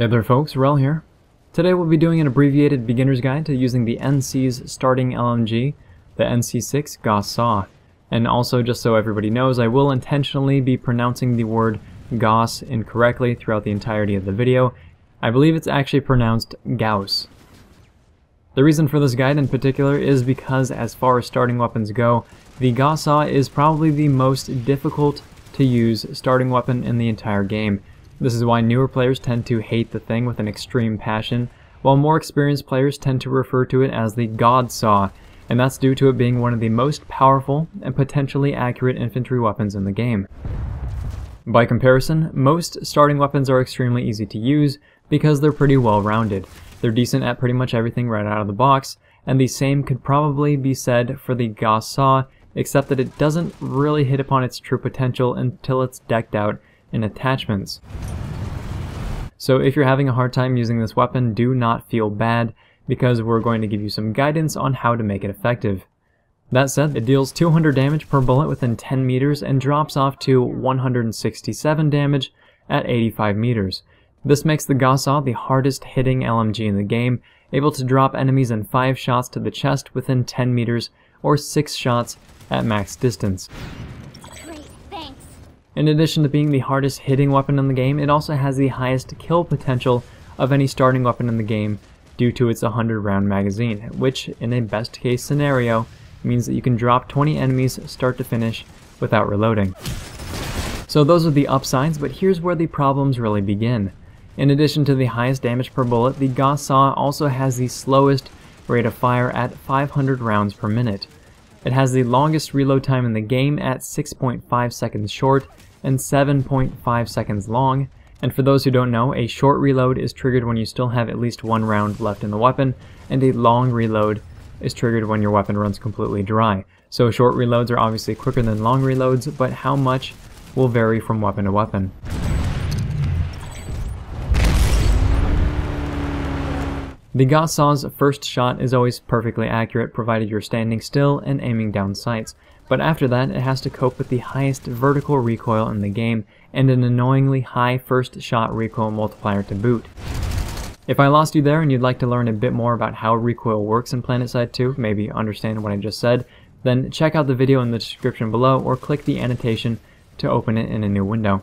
Hey there folks, Wrel here. Today we'll be doing an abbreviated beginner's guide to using the NC's starting LMG, the NC6 Gauss Saw. And also, just so everybody knows, I will intentionally be pronouncing the word Gauss incorrectly throughout the entirety of the video. I believe it's actually pronounced Gauss. The reason for this guide in particular is because as far as starting weapons go, the Gauss Saw is probably the most difficult to use starting weapon in the entire game. This is why newer players tend to hate the thing with an extreme passion, while more experienced players tend to refer to it as the God Saw, and that's due to it being one of the most powerful and potentially accurate infantry weapons in the game. By comparison, most starting weapons are extremely easy to use because they're pretty well rounded. They're decent at pretty much everything right out of the box, and the same could probably be said for the Gauss Saw, except that it doesn't really hit upon its true potential until it's decked out in attachments. So if you're having a hard time using this weapon, do not feel bad, because we're going to give you some guidance on how to make it effective. That said, it deals 200 damage per bullet within 10 meters and drops off to 167 damage at 85 meters. This makes the Gauss Saw the hardest hitting LMG in the game, able to drop enemies in 5 shots to the chest within 10 meters or 6 shots at max distance. In addition to being the hardest hitting weapon in the game, it also has the highest kill potential of any starting weapon in the game due to its 100 round magazine, which in a best case scenario means that you can drop 20 enemies start to finish without reloading. So those are the upsides, but here's where the problems really begin. In addition to the highest damage per bullet, the Gauss Saw also has the slowest rate of fire at 500 rounds per minute. It has the longest reload time in the game at 6.5 seconds short and 7.5 seconds long, and for those who don't know, a short reload is triggered when you still have at least one round left in the weapon, and a long reload is triggered when your weapon runs completely dry. So short reloads are obviously quicker than long reloads, but how much will vary from weapon to weapon. The Gauss first shot is always perfectly accurate provided you're standing still and aiming down sights, but after that it has to cope with the highest vertical recoil in the game and an annoyingly high first shot recoil multiplier to boot. If I lost you there and you'd like to learn a bit more about how recoil works in PlanetSide 2, maybe understand what I just said, then check out the video in the description below or click the annotation to open it in a new window.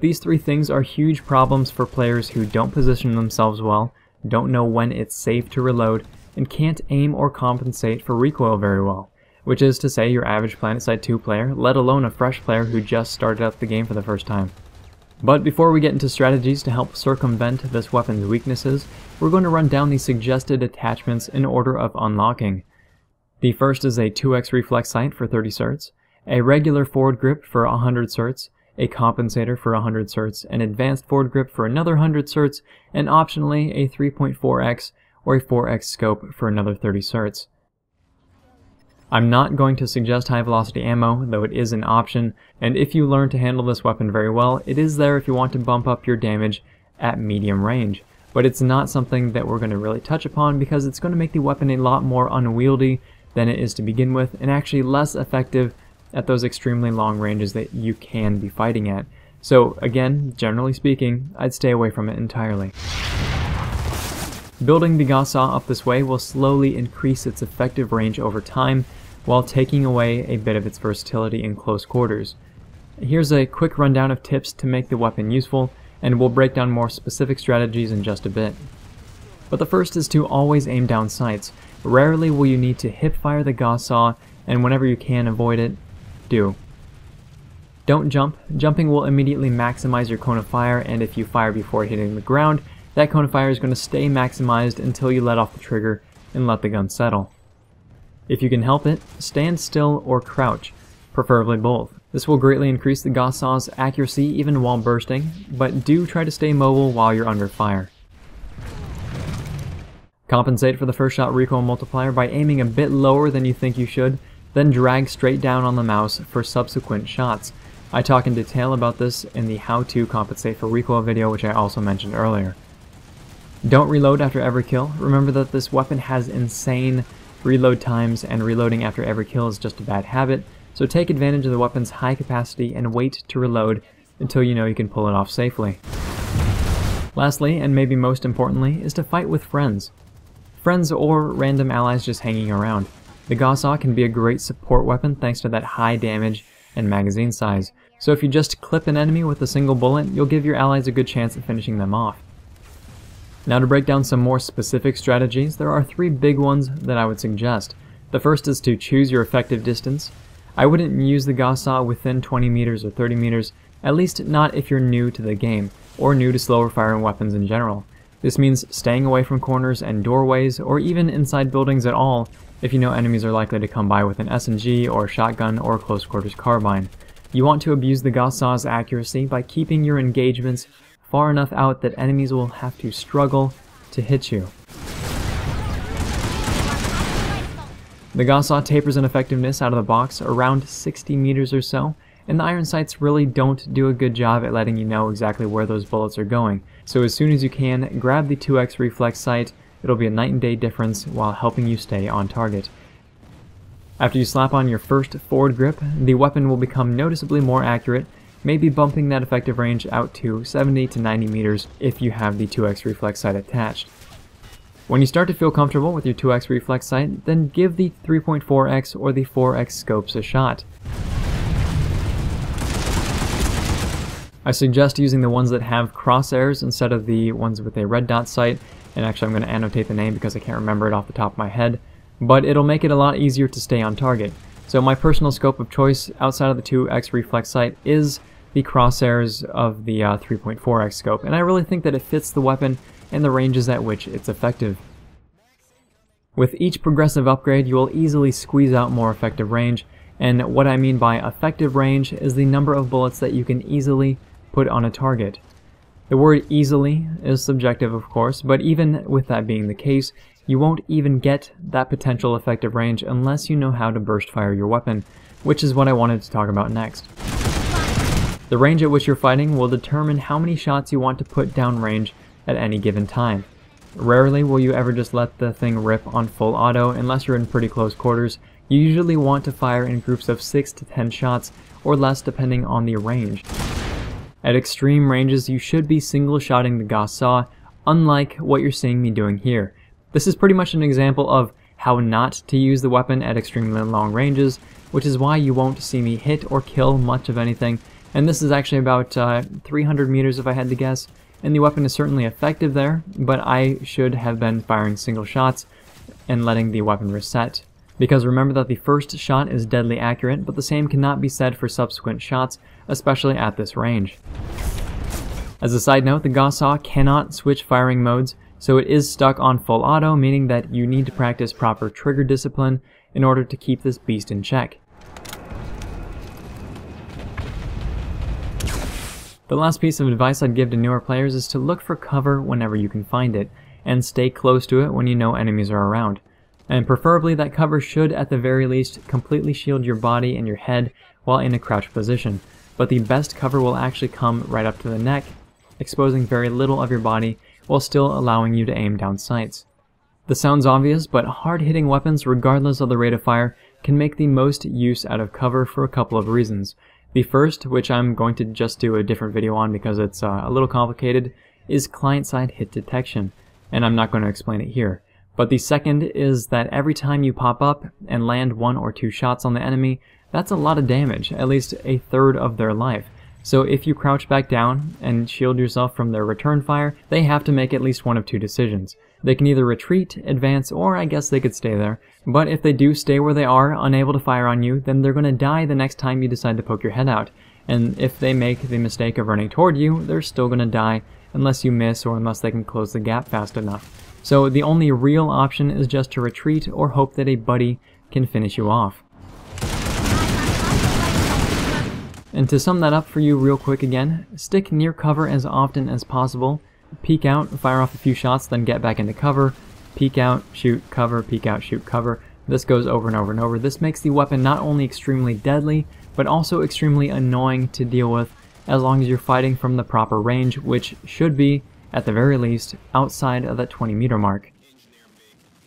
These three things are huge problems for players who don't position themselves well, don't know when it's safe to reload, and can't aim or compensate for recoil very well, which is to say your average PlanetSide 2 player, let alone a fresh player who just started out the game for the first time. But before we get into strategies to help circumvent this weapon's weaknesses, we're going to run down the suggested attachments in order of unlocking. The first is a 2x reflex sight for 30 certs, a regular forward grip for 100 certs, a compensator for 100 certs, an advanced forward grip for another 100 certs, and optionally a 3.4x or a 4x scope for another 30 certs. I'm not going to suggest high velocity ammo, though it is an option, and if you learn to handle this weapon very well, it is there if you want to bump up your damage at medium range. But it's not something that we're going to really touch upon because it's going to make the weapon a lot more unwieldy than it is to begin with, and actually less effective at those extremely long ranges that you can be fighting at. So again, generally speaking, I'd stay away from it entirely. Building the Gauss Saw up this way will slowly increase its effective range over time, while taking away a bit of its versatility in close quarters. Here's a quick rundown of tips to make the weapon useful, and we'll break down more specific strategies in just a bit. But the first is to always aim down sights. Rarely will you need to hip fire the Gauss Saw, and whenever you can avoid it, do. Don't jump. Jumping will immediately maximize your cone of fire, and if you fire before hitting the ground, that cone of fire is going to stay maximized until you let off the trigger and let the gun settle. If you can help it, stand still or crouch, preferably both. This will greatly increase the Gauss Saw's accuracy even while bursting, but do try to stay mobile while you're under fire. Compensate for the first shot recoil multiplier by aiming a bit lower than you think you should, then drag straight down on the mouse for subsequent shots. I talk in detail about this in the how to compensate for recoil video which I also mentioned earlier. Don't reload after every kill. Remember that this weapon has insane reload times and reloading after every kill is just a bad habit, so take advantage of the weapon's high capacity and wait to reload until you know you can pull it off safely. Lastly, and maybe most importantly, is to fight with friends. Friends or random allies just hanging around. The Gauss Saw can be a great support weapon thanks to that high damage and magazine size, so if you just clip an enemy with a single bullet, you'll give your allies a good chance at finishing them off. Now to break down some more specific strategies, there are three big ones that I would suggest. The first is to choose your effective distance. I wouldn't use the Gauss Saw within 20 meters or 30 meters, at least not if you're new to the game, or new to slower firing weapons in general. This means staying away from corners and doorways, or even inside buildings at all, if you know enemies are likely to come by with an SMG or shotgun or close quarters carbine. You want to abuse the Gauss Saw's accuracy by keeping your engagements far enough out that enemies will have to struggle to hit you. The Gauss Saw tapers in effectiveness out of the box around 60 meters or so, and the iron sights really don't do a good job at letting you know exactly where those bullets are going. So as soon as you can, grab the 2x reflex sight, it'll be a night and day difference while helping you stay on target. After you slap on your first forward grip, the weapon will become noticeably more accurate, maybe bumping that effective range out to 70 to 90 meters if you have the 2x reflex sight attached. When you start to feel comfortable with your 2x reflex sight, then give the 3.4x or the 4x scopes a shot. I suggest using the ones that have crosshairs instead of the ones with a red dot sight, and actually I'm going to annotate the name because I can't remember it off the top of my head, but it'll make it a lot easier to stay on target. So my personal scope of choice outside of the 2x reflex sight is the crosshairs of the uh, 3.4x scope, and I really think that it fits the weapon and the ranges at which it's effective. With each progressive upgrade, you will easily squeeze out more effective range, and what I mean by effective range is the number of bullets that you can easily put on a target. The word easily is subjective, of course, but even with that being the case, you won't even get that potential effective range unless you know how to burst fire your weapon, which is what I wanted to talk about next. The range at which you're fighting will determine how many shots you want to put down range at any given time. Rarely will you ever just let the thing rip on full auto unless you're in pretty close quarters. You usually want to fire in groups of 6 to 10 shots or less depending on the range. At extreme ranges, you should be single-shotting the Gauss Saw, unlike what you're seeing me doing here. This is pretty much an example of how not to use the weapon at extremely long ranges, which is why you won't see me hit or kill much of anything, and this is actually about uh, 300 meters if I had to guess, and the weapon is certainly effective there, but I should have been firing single shots and letting the weapon reset. Because remember that the first shot is deadly accurate, but the same cannot be said for subsequent shots, especially at this range. As a side note, the Gauss Saw cannot switch firing modes, so it is stuck on full auto, meaning that you need to practice proper trigger discipline in order to keep this beast in check. The last piece of advice I'd give to newer players is to look for cover whenever you can find it, and stay close to it when you know enemies are around and preferably that cover should at the very least completely shield your body and your head while in a crouched position, but the best cover will actually come right up to the neck, exposing very little of your body while still allowing you to aim down sights. This sounds obvious, but hard-hitting weapons, regardless of the rate of fire, can make the most use out of cover for a couple of reasons. The first, which I'm going to just do a different video on because it's uh, a little complicated, is client-side hit detection, and I'm not going to explain it here. But the second is that every time you pop up and land one or two shots on the enemy, that's a lot of damage, at least a third of their life. So if you crouch back down and shield yourself from their return fire, they have to make at least one of two decisions. They can either retreat, advance, or I guess they could stay there. But if they do stay where they are, unable to fire on you, then they're going to die the next time you decide to poke your head out. And if they make the mistake of running toward you, they're still going to die unless you miss or unless they can close the gap fast enough. So the only real option is just to retreat or hope that a buddy can finish you off. And to sum that up for you real quick again, stick near cover as often as possible. Peek out, fire off a few shots, then get back into cover. Peek out, shoot, cover, peek out, shoot, cover. This goes over and over and over. This makes the weapon not only extremely deadly, but also extremely annoying to deal with as long as you're fighting from the proper range, which should be at the very least, outside of that 20 meter mark.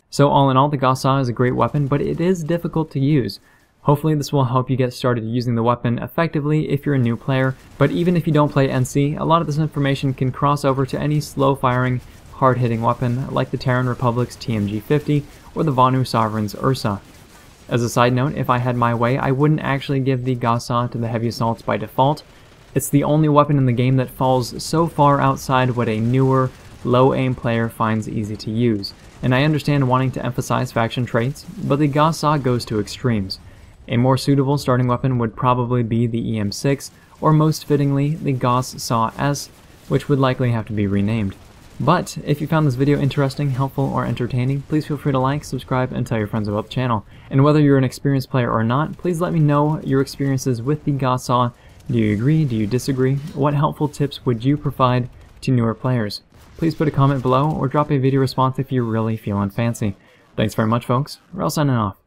So all in all, the Gauss Saw is a great weapon, but it is difficult to use. Hopefully this will help you get started using the weapon effectively if you're a new player, but even if you don't play NC, a lot of this information can cross over to any slow-firing, hard-hitting weapon like the Terran Republic's TMG-50 or the Vanu Sovereign's Ursa. As a side note, if I had my way, I wouldn't actually give the Gauss Saw to the heavy assaults by default. It's the only weapon in the game that falls so far outside what a newer, low-aim player finds easy to use, and I understand wanting to emphasize faction traits, but the Gauss Saw goes to extremes. A more suitable starting weapon would probably be the EM6, or most fittingly, the Gauss Saw S, which would likely have to be renamed. But, if you found this video interesting, helpful, or entertaining, please feel free to like, subscribe, and tell your friends about the channel. And whether you're an experienced player or not, please let me know your experiences with the Gauss Saw. Do you agree? Do you disagree? What helpful tips would you provide to newer players? Please put a comment below, or drop a video response if you're really feeling fancy. Thanks very much, folks. Wrel signing off.